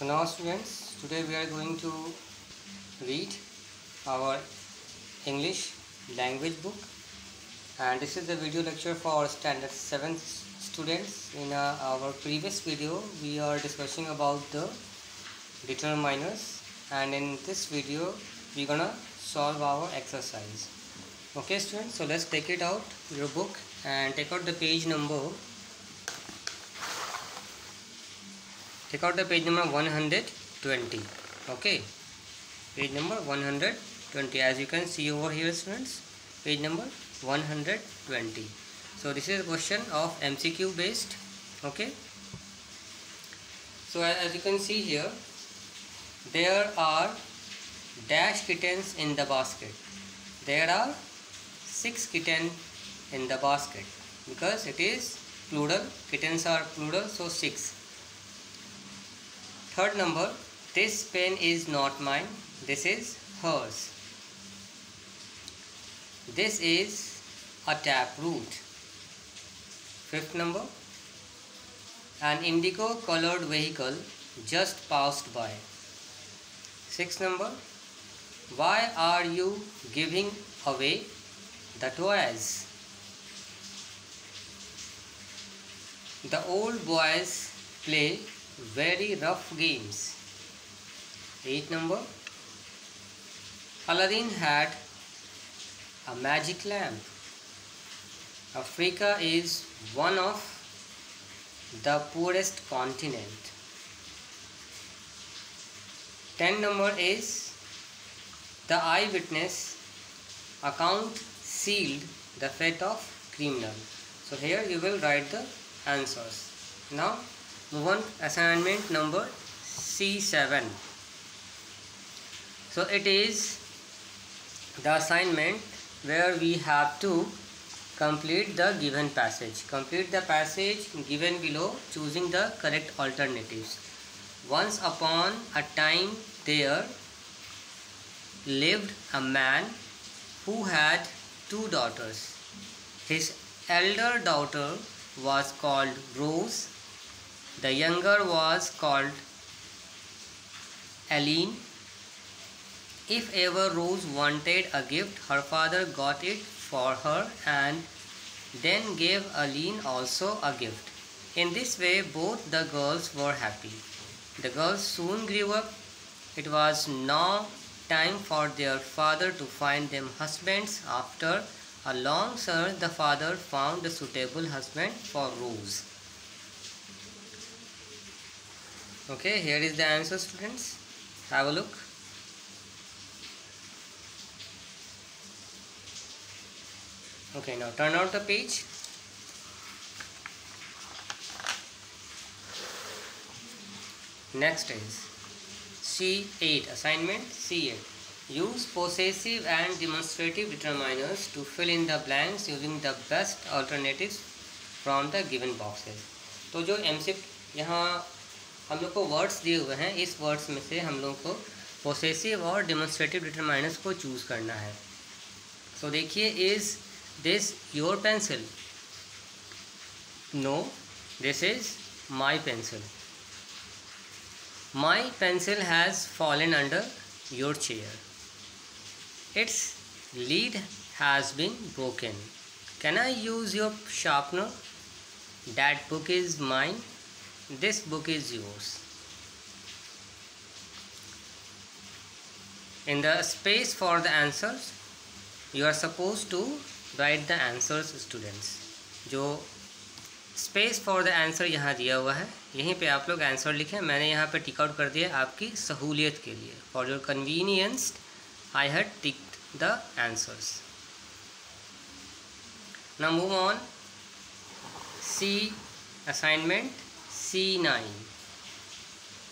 So now students, today we are going to read our English language book and this is the video lecture for our standard 7 students. In uh, our previous video we are discussing about the determiners and in this video we're gonna solve our exercise. Okay students, so let's take it out your book and take out the page number take out the page number 120 okay? Page number 120 as you can see over here students page number 120 so this is a question of mcq based okay? So as you can see here there are dash kittens in the basket. There are six kittens in the basket because it is plural kittens are plural so six Third number, this pen is not mine, this is hers. This is a tap root. Fifth number, an indigo colored vehicle just passed by. Sixth number, why are you giving away the toys? The old boys play very rough games. 8 number Aladdin had a magic lamp. Africa is one of the poorest continent. 10 number is the eyewitness account sealed the fate of criminal. So here you will write the answers. Now move on assignment number C7 so it is the assignment where we have to complete the given passage. Complete the passage given below choosing the correct alternatives. Once upon a time there lived a man who had two daughters. His elder daughter was called Rose the younger was called Aline. If ever Rose wanted a gift, her father got it for her and then gave Aline also a gift. In this way, both the girls were happy. The girls soon grew up. It was now time for their father to find them husbands. After a long search, the father found a suitable husband for Rose. okay here is the answer students have a look okay now turn out the page next is C8 assignment C8 use possessive and demonstrative determiners to fill in the blanks using the best alternatives from the given boxes तो जो एमसिप यहाँ हम लोग को words दिए हुए हैं। इस वर्ड्स में से हम लोग को पोसेसिव और डेमोन्स्ट्रेटिव डिटरमाइनर्स को चूज़ करना है। सो so, देखिए is this your pencil no this is my pencil my pencil has fallen under your chair its lead has been broken can I use your sharpener that book is mine this book is yours in the space for the answers you are suppose to write the answers students जो space for the answer यहाँ दिया हुआ है, यहीं पे आप लोग answer लिखें। मैंने यहाँ पे टिक आउट कर दिया आपकी सहूलियत के लिए। For your convenience I had tick the answers number one C assignment C nine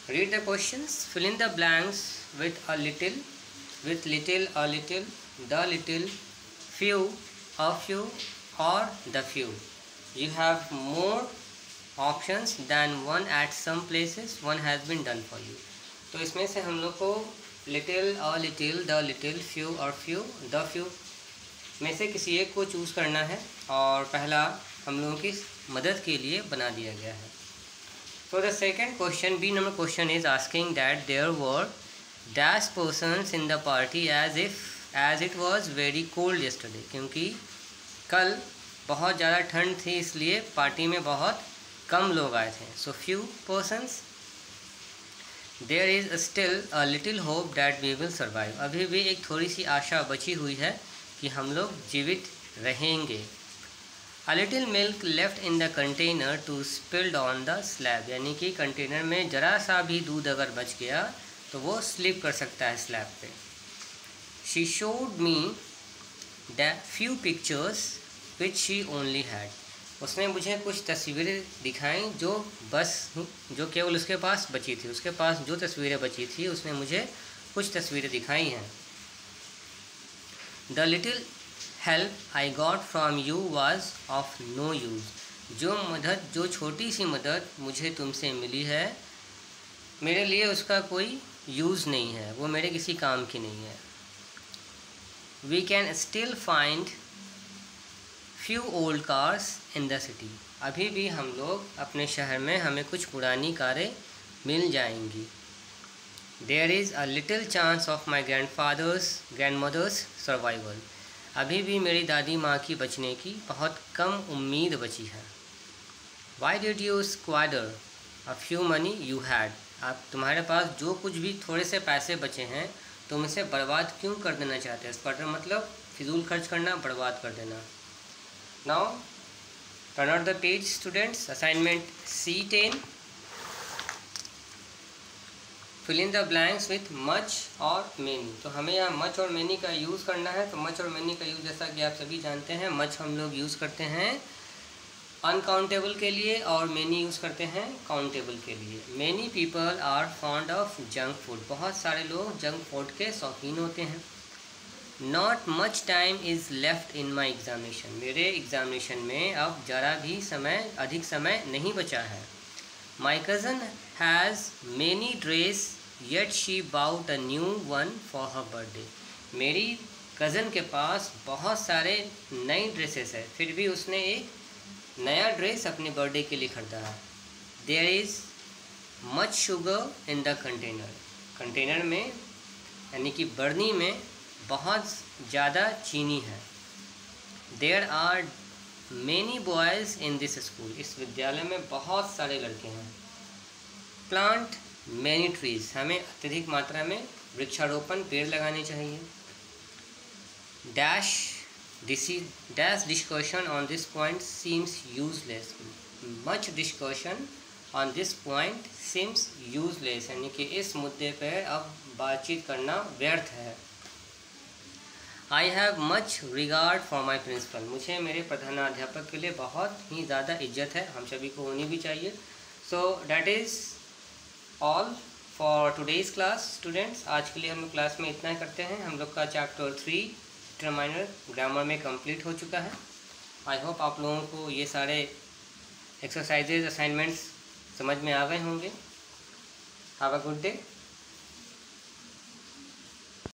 read the question fill in the blanks with a little with little a little the little few a few और the few you have more options than one at some places one has been done for you तो इसमें से हम लोग को little a little the little few और few the few में से किसी एक को चूज़ करना है और पहला हम लोगों की मदद के लिए बना दिया गया है। So the second question, B number question is asking that there were dash persons in the party as if as it was very cold yesterday क्योंकि कल बहुत ज़्यादा ठंड थी इसलिए पार्टी में बहुत कम लोग आए थे so few persons there is still a little hope that we will survive अभी भी एक थोड़ी सी आशा बची हुई है कि हम लोग जीवित रहेंगे a little milk left in the container to spilled on the slab यानी कि कंटेनर में ज़रा सा भी दूध अगर बच गया तो वो स्लिप कर सकता है स्लैब पे। She showed me the few pictures which she only had उसने मुझे कुछ तस्वीरें दिखाई जो बस जो केवल उसके पास बची थी। उसके पास जो तस्वीरें बची थी, उसने मुझे कुछ तस्वीरें दिखाई हैं। The little help I got from you was of no use जो मदद, जो छोटी सी मदद मुझे तुमसे मिली है, मेरे लिए उसका कोई यूज़ नहीं है। वो मेरे किसी काम की नहीं है। We can still find few old cars in the city अभी भी हम लोग अपने शहर में हमें कुछ पुरानी कारें मिल जाएँगी। There is a little chance of my grandfather's grandmother's survival अभी भी मेरी दादी माँ की बचने की बहुत कम उम्मीद बची है। Why did you squander a few money you had आप तुम्हारे पास जो कुछ भी थोड़े से पैसे बचे हैं, तुम इसे बर्बाद क्यों कर देना चाहते हैं? स्क्वाडर मतलब फिजूल खर्च करना, बर्बाद कर देना। Now turn turn the page students assignment C c10 fill in the blanks with much और मैनी तो हमें यहाँ मच और मैनी का यूज़ करना है तो मच और मैनी का यूज़ जैसा कि आप सभी जानते हैं मच हम लोग यूज़ करते हैं अनकाउंटेबल के लिए और मैनी यूज़ करते हैं काउंटेबल के लिए। Many people are fond of junk food बहुत सारे लोग जंक फ़ूड के शौकीन होते हैं। Not much time is left in my examination मेरे एग्ज़ामिनेशन में अब ज़रा भी समय, अधिक समय नहीं बचा है। My cousin has many dress yet she bought a new one for her birthday मेरी कज़न के पास बहुत सारे नई ड्रेसेस है। फिर भी उसने एक नया ड्रेस अपने बर्थडे के लिए खरीदा है। There is much sugar in the container container में, यानी कि बर्नी में बहुत ज़्यादा चीनी है। There are many boys in this school इस विद्यालय में बहुत सारे लड़के हैं। प्लांट मैनी ट्रीज हमें अत्यधिक मात्रा में वृक्षारोपण पेड़ लगाने चाहिए। Dash DC dash discussion on this point seems useless much discussion on this point seems useless यानी कि इस मुद्दे पर अब बातचीत करना व्यर्थ है। I have much regard for my principal मुझे मेरे प्रधानाध्यापक के लिए बहुत ही ज़्यादा इज़्ज़त है। हम सभी को होनी भी चाहिए। So that is all for today's class students आज के लिए हम लोग क्लास में इतना ही करते हैं। हम लोग का चैप्टर थ्री डिटरमाइनर ग्रामर में कंप्लीट हो चुका है। आई होप आप लोगों को ये सारे एक्सरसाइजेज असाइनमेंट्स समझ में आ गए होंगे। Have a good day